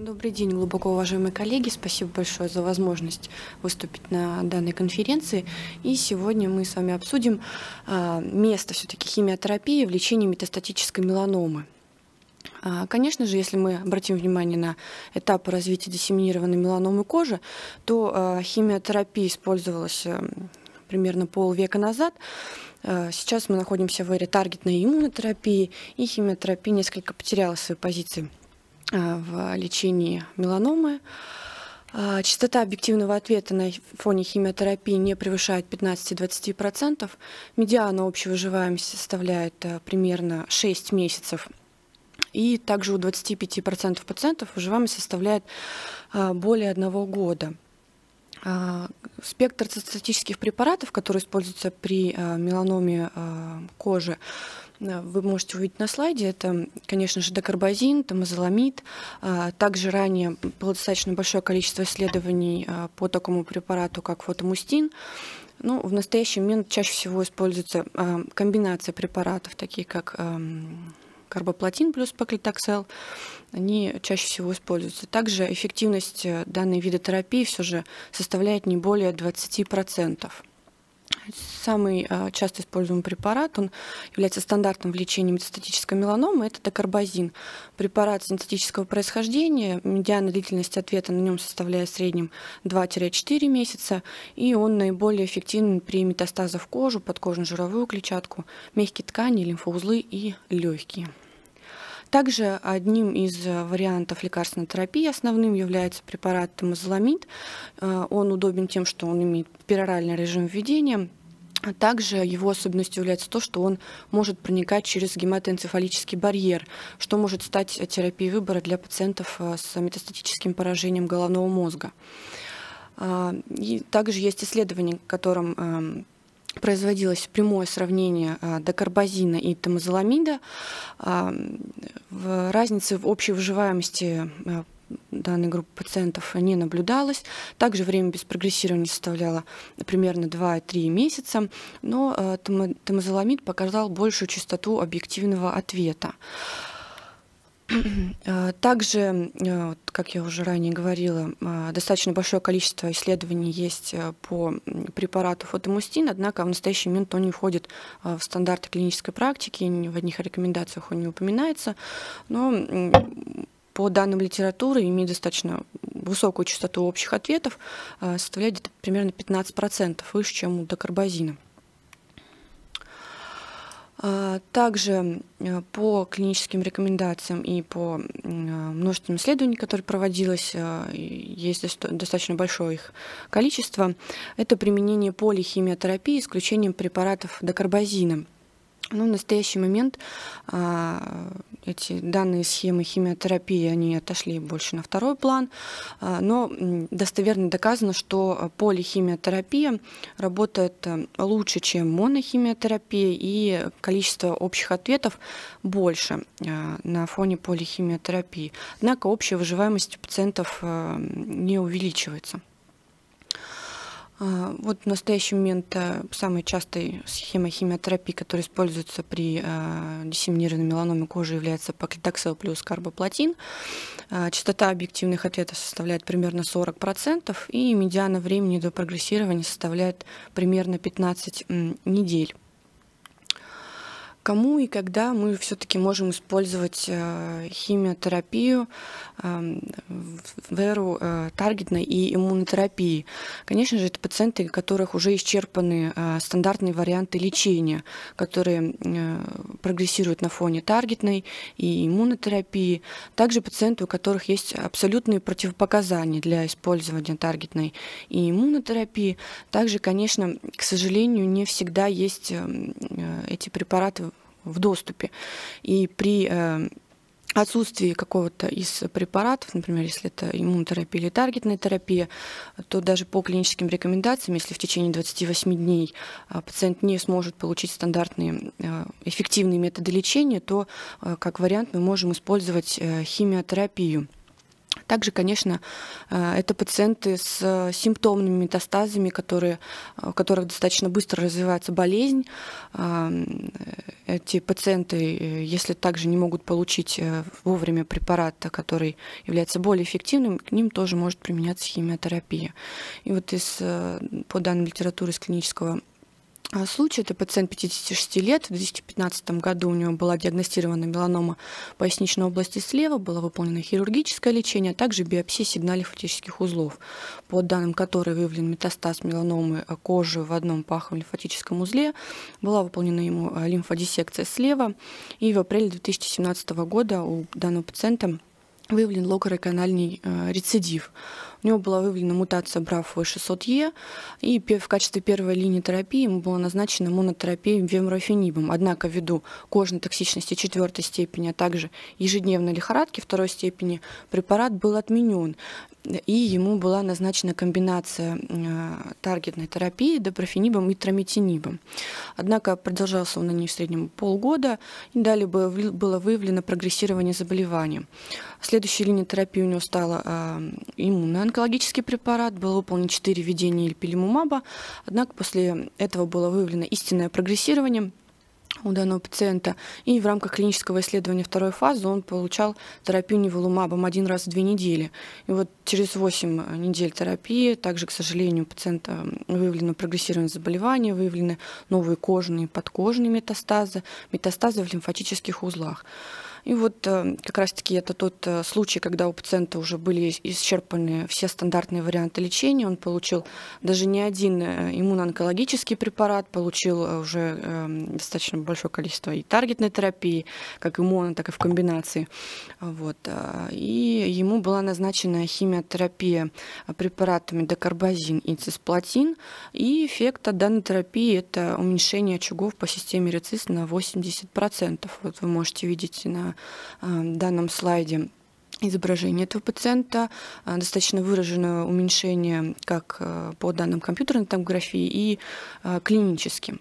Добрый день, глубоко уважаемые коллеги. Спасибо большое за возможность выступить на данной конференции. И сегодня мы с вами обсудим а, место все-таки химиотерапии в лечении метастатической меланомы. А, конечно же, если мы обратим внимание на этапы развития диссеминированной меланомы кожи, то а, химиотерапия использовалась а, примерно полвека назад. Сейчас мы находимся в эре таргетной иммунотерапии, и химиотерапия несколько потеряла свои позиции в лечении меланомы. А, частота объективного ответа на фоне химиотерапии не превышает 15-20%. Медиана общей выживаемости составляет э, примерно 6 месяцев. И также у 25% пациентов выживаемость составляет э, более одного года. Спектр цитостатических препаратов, которые используются при меланоме кожи, вы можете увидеть на слайде. Это, конечно же, декарбазин, тамазоламид. А, также ранее было достаточно большое количество исследований а, по такому препарату, как фотомустин. Ну, в настоящий момент чаще всего используется а, комбинация препаратов, такие как карбоплатин плюс паклитоксел, они чаще всего используются. Также эффективность э, данной вида терапии все же составляет не более 20%. Самый а, часто используемый препарат, он является стандартным в лечении метастатической меланомы, это докарбазин. Препарат синтетического происхождения, медиана длительность ответа на нем составляет в среднем 2-4 месяца, и он наиболее эффективен при метастазах в кожу, подкожную жировую клетчатку, мягкие ткани, лимфоузлы и легкие. Также одним из вариантов лекарственной терапии основным является препарат темозоламид. Э, он удобен тем, что он имеет пероральный режим введения, также его особенностью является то, что он может проникать через гематоэнцефалический барьер, что может стать терапией выбора для пациентов э, с метастатическим поражением головного мозга. А, и также есть исследование, в котором эм, производилось прямое сравнение э, докарбазина и тамазоламида. А, в разнице в общей выживаемости э, данной группы пациентов не наблюдалось. Также время без прогрессирования составляло примерно 2-3 месяца, но э, тамазоламид показал большую частоту объективного ответа. Э, также, э, как я уже ранее говорила, достаточно большое количество исследований есть по препарату фотомустин, однако в настоящий момент он не входит в стандарты клинической практики, в одних рекомендациях он не упоминается, но по данным литературы имеет достаточно высокую частоту общих ответов, а, составляет примерно 15% выше, чем у докарбазина. А, также э, по клиническим рекомендациям и по множественным исследованиям, которые проводилось, э, есть достаточно большое их количество, это применение полихимиотерапии исключением препаратов докарбазина. Ну, в настоящий момент а, эти данные схемы химиотерапии, они отошли больше на второй план, а, но достоверно доказано, что полихимиотерапия работает а, лучше, чем монохимиотерапия, и количество общих ответов больше а, на фоне полихимиотерапии. Однако общая выживаемость пациентов а, не увеличивается. А, вот в настоящий момент э, самой частой схемой химиотерапии, которая используется при э, диссеминированной меланоме кожи, является паклитоксел плюс карбоплатин. А, частота объективных ответов составляет примерно 40%, и медиана времени до прогрессирования составляет примерно 15 недель кому и когда мы все-таки можем использовать э, химиотерапию эм, в эру э, таргетной и иммунотерапии. Конечно же, это пациенты, у которых уже исчерпаны э, стандартные варианты лечения, которые прогрессируют на фоне таргетной и иммунотерапии. Также пациенты, у которых есть абсолютные противопоказания для использования таргетной и иммунотерапии. Также, конечно, к сожалению, не всегда есть эм, эти препараты в доступе. И при э, отсутствии какого-то из препаратов, например, если это иммунотерапия или таргетная терапия, то даже по клиническим рекомендациям, если в течение 28 дней э, пациент не сможет получить стандартные э, эффективные методы лечения, то как вариант мы можем использовать химиотерапию. Также, конечно, э, это пациенты с симптомными метастазами, которые, у которых достаточно быстро развивается болезнь. Эти пациенты, если также не могут получить вовремя препарат, который является более эффективным, к ним тоже может применяться химиотерапия. И вот из, по данным литературы из клинического случай. Это пациент 56 лет. В 2015 году у него была диагностирована меланома поясничной области слева, было выполнено хирургическое лечение, а также биопсия сигналифатических узлов, по данным которой выявлен метастаз меланомы кожи в одном паховом лимфатическом узле. Была выполнена ему а, лимфодиссекция слева. И в апреле 2017 года у данного пациента выявлен локореканальный э, рецидив. У него была выявлена мутация БРАФ-600Е, и в качестве первой линии терапии ему была назначена монотерапия вемрофенибом. Однако ввиду кожной токсичности четвертой степени, а также ежедневной лихорадки второй степени, препарат был отменен и ему была назначена комбинация э, таргетной терапии допрофенибом и трометинибом. Однако продолжался он на ней в среднем полгода, и далее было выявлено прогрессирование заболевания. Следующей линией терапии у него стала э, иммуноонкологический препарат, было выполнено 4 введения ильпилимумаба, однако после этого было выявлено истинное прогрессирование – у данного пациента. И в рамках клинического исследования второй фазы он получал терапию неволумабом один раз в две недели. И вот через 8 недель терапии, также, к сожалению, у пациента выявлено прогрессирование заболевания, выявлены новые кожные и подкожные метастазы, метастазы в лимфатических узлах. И вот э, как раз-таки это тот э, случай, когда у пациента уже были исчерпаны все стандартные варианты лечения. Он получил даже не один э, иммуноонкологический препарат, получил уже эм, достаточно большое количество и таргетной терапии, как и моно, так и в комбинации. Вот. И ему была назначена химиотерапия препаратами декарбазин и цисплатин. И эффект от данной терапии – это уменьшение очагов по системе рецис на 80%. Вот вы можете видеть на Э, данном слайде изображение этого пациента, э, достаточно выраженное уменьшение как э, по данным компьютерной томографии и клиническим.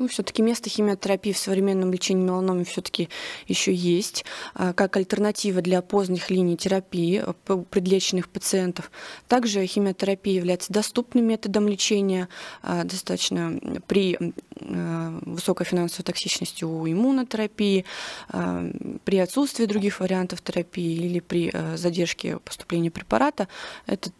А, ну, все-таки место химиотерапии в современном лечении меланомы все-таки еще есть, а, как альтернатива для поздних линий терапии предлеченных пациентов. Также химиотерапия является доступным методом лечения, а, достаточно при высокой финансовой токсичности у иммунотерапии, при отсутствии других вариантов терапии или при задержке поступления препарата этот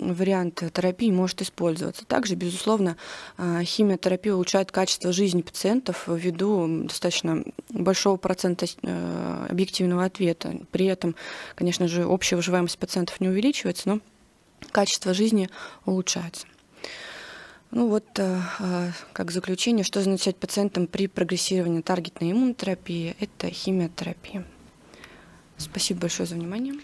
вариант терапии может использоваться. Также, безусловно, химиотерапия улучшает качество жизни пациентов ввиду достаточно большого процента э, объективного ответа. При этом, конечно же, общая выживаемость пациентов не увеличивается, но качество жизни улучшается. Ну вот, э, э, как заключение, что означает пациентам при прогрессировании таргетной иммунотерапии, это химиотерапия. Спасибо большое за внимание.